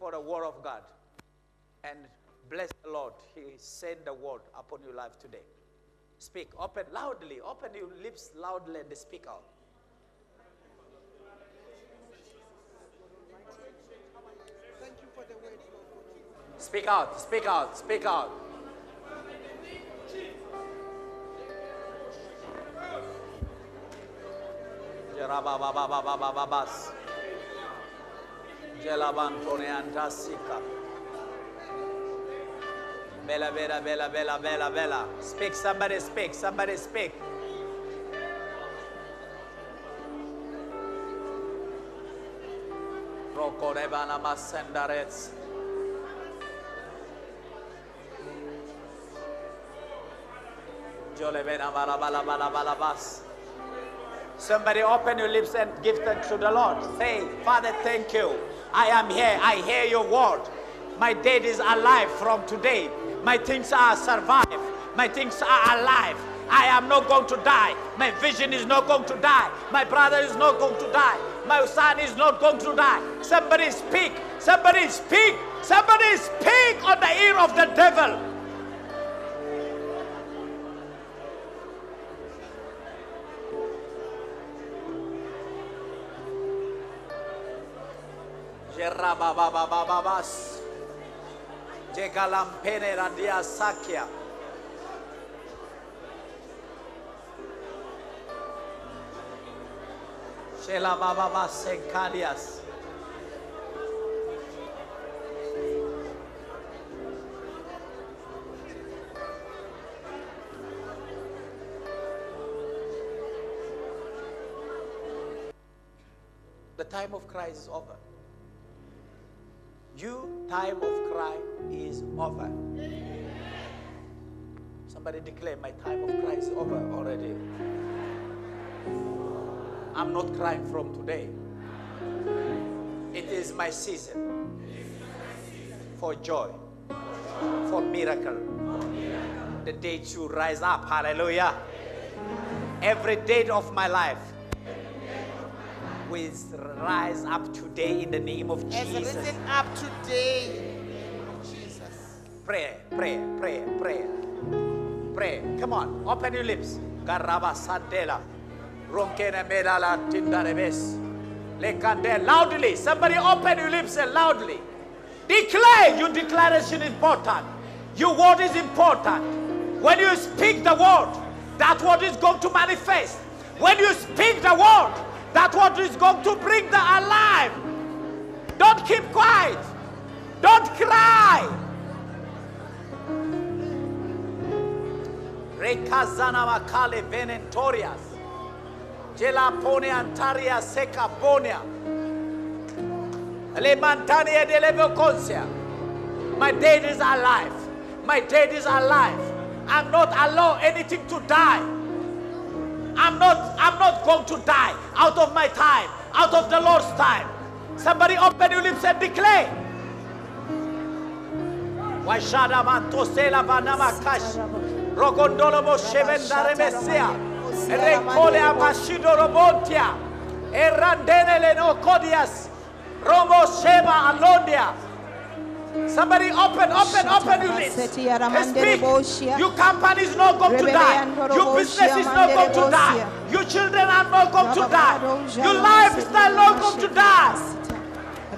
for the word of God. And bless the Lord. He sent the word upon your life today. Speak. Open loudly. Open your lips loudly and speak out. Speak out, speak out, speak out. Jerababababababas. Bella, bella, bella, bella, bella, bella. Speak, somebody speak, somebody speak. Roko rebana masendarets. Somebody open your lips and give thanks to the Lord. Say, Father, thank you. I am here. I hear your word. My dead is alive from today. My things are survived. My things are alive. I am not going to die. My vision is not going to die. My brother is not going to die. My son is not going to die. Somebody speak. Somebody speak. Somebody speak on the ear of the devil. Jegalampene senkadias. The time of Christ is over. You time of cry is over. Somebody declare my time of cry is over already. I'm not crying from today. It is my season for joy, for miracle. The day to rise up. Hallelujah. Every day of my life will rise up today in the name of Has Jesus. risen up today. Jesus. Pray, pray, pray, pray. Pray. Come on, open your lips. Garaba Sandela. Ronkene Medala Tindarebes. Lekande. Loudly. Somebody open your lips and loudly. Declare. Your declaration important. Your word is important. When you speak the word, that word is going to manifest. When you speak the word, that word is going to bring the alive. Don't keep quiet. Don't cry. Rekazana makale venentorias. Jela pone antaria seca ponia. Le mantania de levocosia. My dead is alive. My dead is alive. I'm not allow anything to die. I'm not, I'm not going to die out of my time, out of the Lord's time. Somebody open your lips and declare. Washada mantosela banama kash. Rogondolo mo shevendare mesia. Rekole amashido robontia. Erandene le no kodias. Romo sheba alondia. Somebody open, open, open your lips. Seti ya And speak. Your company is not going to die. andoro Your business is not going to die. Your children are not going to die. Your ramaseta lifestyle not going to die.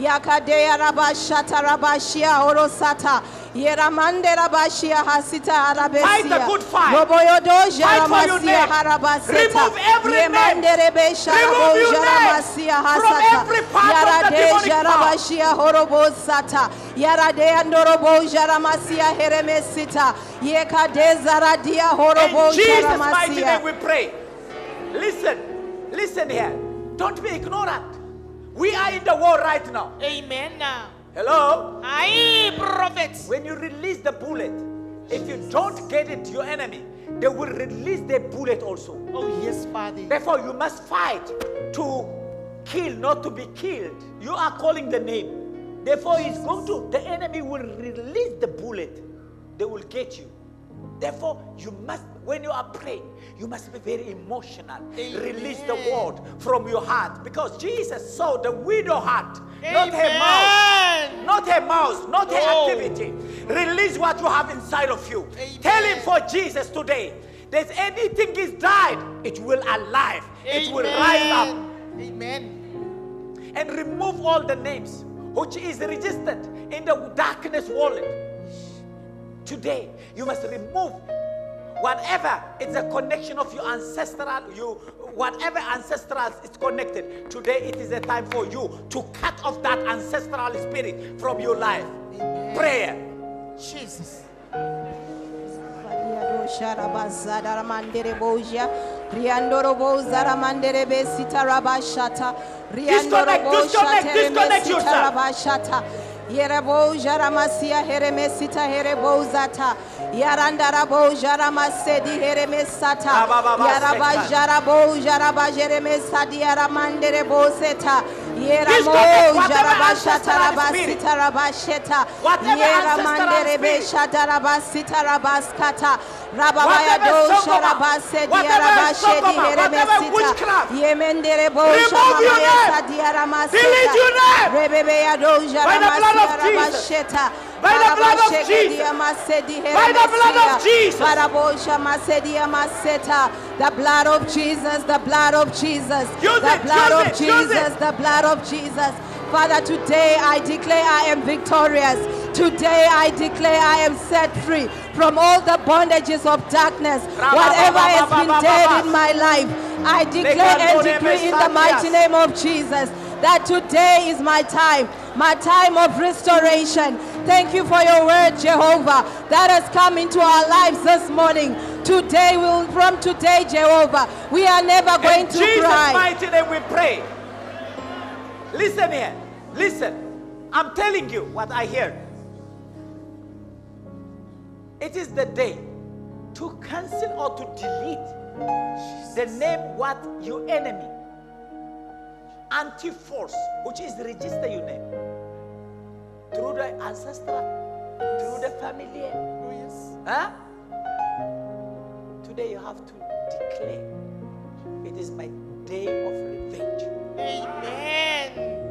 Yakadeya rabashata rabashia orosata. Yeramande rabashia hasita arabesia. Fight the good fight. Roboyodoja ramasia harabaseta. Remove every Remove your raboja ramasia hasata. every part of the Yaradeja rabashia horobosata. Yaradeya ndoroboja ramasia heremesita. Yekadeza radia In horoboja Jesus' mighty ramasia. name we pray. Listen, listen here. Don't be ignorant. We are in the war right now. Amen. Hello? Aye, prophet. When you release the bullet, If you don't get it, your enemy, they will release their bullet also. Oh, yes, Father. Therefore, you must fight to kill, not to be killed. You are calling the name. Therefore, he's going to, the enemy will release the bullet. They will get you. Therefore, you must, when you are praying, you must be very emotional. Release the word from your heart. Because Jesus saw the widow heart, not her mouth. Not her mouth, not her No. activity. Release what you have inside of you. Amen. Tell him for Jesus today. There's anything is died, it will alive. It will rise up Amen. and remove all the names which is registered in the darkness wallet. Today, you must remove whatever it's a connection of your ancestral, you whatever ancestral is connected. Today, it is a time for you to cut off that ancestral spirit from your life. Prayer. Jesus. Sharabazada Ramandere Boja, Riandoro Boza Ramandere Besita Rabashata, Disconnect, disconnect, disconnect yourself. Rabashata. Yereboja Ramasia Heremesita Herebozata Yarandara Boja Ramasedi Heremesata Ababa Yarabaja Raboja Rabajeremesadi Yaramandere Boseta Yeramo Jarabashata. Rabasita Rabasheta Yeramandere ancestral spirit. Besha Darabasita Rabaskata Rababaya dosha Sodoma, rabasedi whatever arabashedi Sodoma, whatever heremesita witchcraft. Yemendere bosha Remove your mamaya name. sadi aramaseta Delete your name. Rebebeya dosha By the blood of Jesus. By the blood of Jesus. By the blood of. Jesus. Barabosha masedi amaseta the blood of Jesus the blood of Jesus the blood of it, use it. Jesus the blood of Jesus Father, today I declare I am victorious. Today I declare I am set free from all the bondages of darkness. Whatever has been dead in my life, I declare and decree in the mighty name of Jesus that today is my time, my time of restoration. Thank you for your word, Jehovah, that has come into our lives this morning. Today, will, from today, Jehovah, we are never going In to Jesus' cry. mighty name we pray. Listen here. Listen. I'm telling you what I hear. It is the day to cancel or to delete the name what your enemy anti-force which is register your name through the ancestral through the family Oh, yes. Huh? Today you have to declare it is my day of revenge. Amen.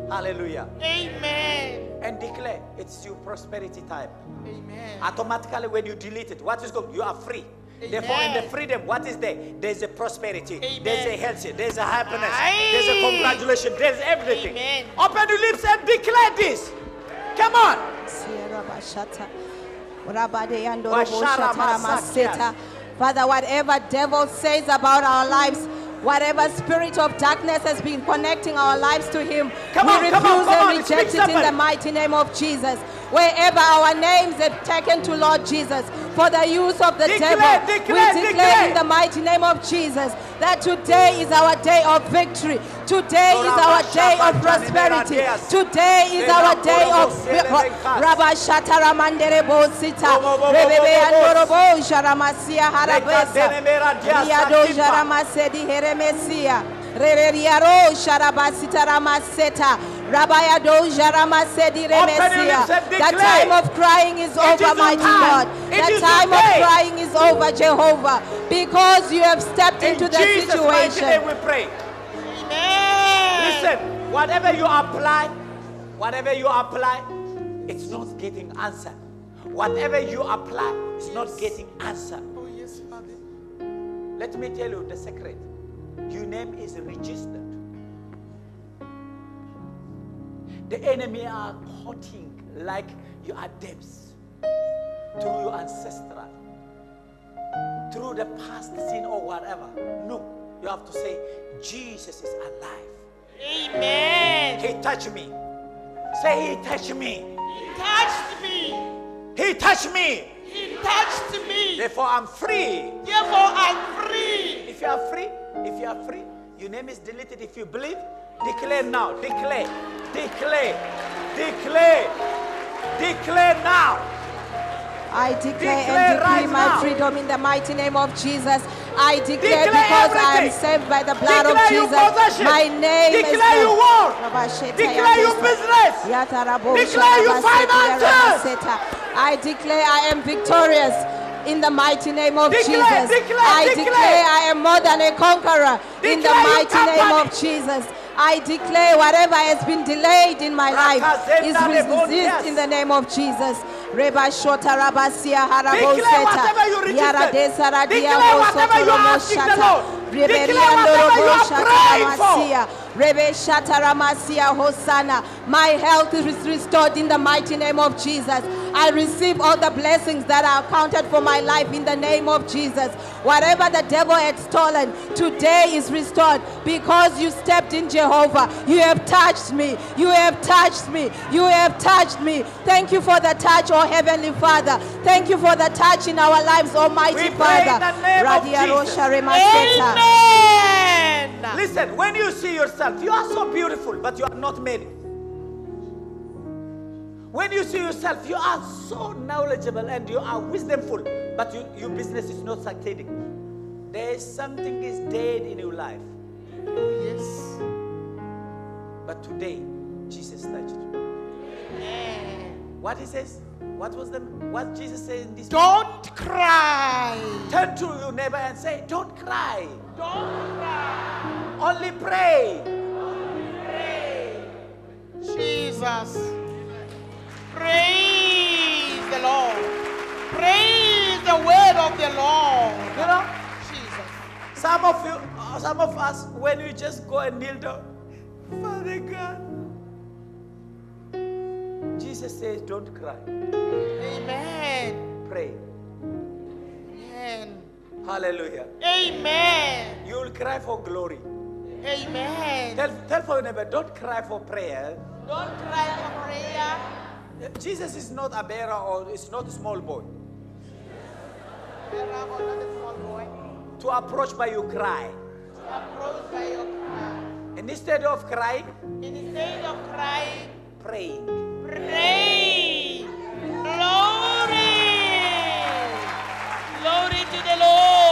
Hallelujah. Amen. And declare it's your prosperity time. Amen. Automatically, when you delete it, what is going? You are free. Therefore, in the freedom, what is there? There's a prosperity, Amen. there's a health, there's a happiness, Aye. there's a congratulation, there's everything. Amen. Open your lips and declare this. Come on. Sierra Bashata. Rabade Yando Washara Robo Shatara Masakias. Maseta. Father, whatever devil says about our lives, whatever spirit of darkness has been connecting our lives to him, Come we on, refuse on, come on, and reject it in the mighty name of Jesus. Wherever our names have taken to Lord Jesus for the use of the Declare, devil, declare, we declare declare. in the mighty name of Jesus that today is our day of victory. Today is our day of prosperity. Today is our day of Rabba Shatara Mandere Bosita. Rebebe Andorobo Harabesa. Riado Jaramasedi Heremesia. Sharabasita Ramaseta. Rabayado Jaramasedi Remesia. lips and The time of crying is is over, your mighty time. God. It The time of crying is over, Jehovah, because you have stepped In into the Jesus' mighty situation. name we pray. Amen. Listen, whatever you apply, whatever you apply, it's not getting answer. Whatever you apply is not getting answer. Oh, yes, Father. Let me tell you the secret. Your name is registered. The enemy are courting like you are debts through your ancestral, through the past sin or whatever. No, you have to say, Jesus is alive. Amen. He touched me. Say, He touched me. He touched me. He touched me. He touched me. Therefore, I'm free. Therefore, I'm free. If you are free, if you are free, your name is deleted. If you believe, declare now. Declare. Declare. Declare. Declare now. I declare, Declare and decree right my now. freedom in the mighty name of Jesus. I declare, Declare because I am saved by the blood Declare of Jesus. My name is Declare your known. Declare your business. Declare your finances. I declare I am victorious in the mighty name of Declare, Jesus. declare, I declare. declare I am more than a conqueror in the mighty name of Jesus. I declare whatever has been delayed in my life is rebondias. in the name of Jesus. Reba shota rabasia harabo Declare seta. whatever you registered. Yara desa radia Declare ho whatever soto you are romo asking the shata. Lord. Reberiando Declare whatever you robo are shata ramasia. Rebe shata ramasia hosana. My health is restored in the mighty name of Jesus. I receive all the blessings that are accounted for my life in the name of Jesus. Whatever the devil had stolen, today is restored because you stepped in Jehovah. You have touched me. You have touched me. You have touched me. Thank you for the touch, oh Heavenly Father. Thank you for the touch in our lives, Almighty We pray in Father. the name of Radia Jesus. Rosha Amen. Listen, when you see yourself, you are so beautiful, but you are not made. When you see yourself, you are so knowledgeable and you are wisdomful, but you, your business is not succeeding. There is something is dead in your life. Yes. But today, Jesus touched you. Amen. What he says? What was the what Jesus said in this? Don't cry. Turn to your neighbor and say, "Don't cry. Don't cry. Only pray." Jesus. Praise the Lord. Praise the word of the Lord. You know, Jesus. some of you, some of us, when we just go and kneel down, Father God. Jesus says, "Don't cry. Amen. Pray." Amen. Hallelujah. Amen. You will cry for glory. Amen. Tell, tell for your neighbor, don't cry for prayer. Don't cry for prayer. Jesus is not a bearer or is not a small boy. Bearer or not a small boy. To approach by your cry. To approach by your cry. And instead of crying, instead of crying, praying. Pray. Glory. Glory to the Lord.